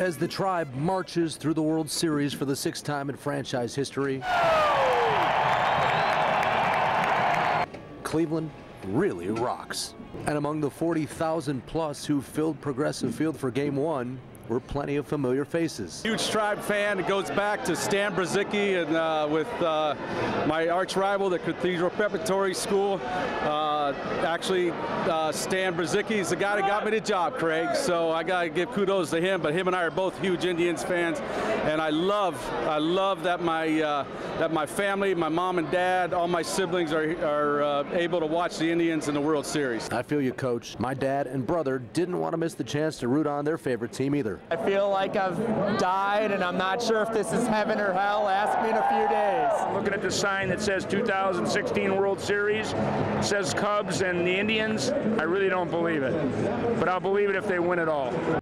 as the tribe marches through the World Series for the sixth time in franchise history. Cleveland really rocks. And among the 40,000 plus who filled Progressive Field for game one, were plenty of familiar faces. Huge Tribe fan. It goes back to Stan Brzezicki and uh, with uh, my arch rival, the Cathedral Preparatory School. Uh, actually, uh, Stan Brzezicki is the guy that got me the job, Craig. So I got to give kudos to him. But him and I are both huge Indians fans, and I love, I love that my uh, that my family, my mom and dad, all my siblings are are uh, able to watch the Indians in the World Series. I feel you, Coach. My dad and brother didn't want to miss the chance to root on their favorite team either. I feel like I've died and I'm not sure if this is heaven or hell. Ask me in a few days. Looking at the sign that says 2016 World Series, says Cubs and the Indians, I really don't believe it. But I'll believe it if they win it all.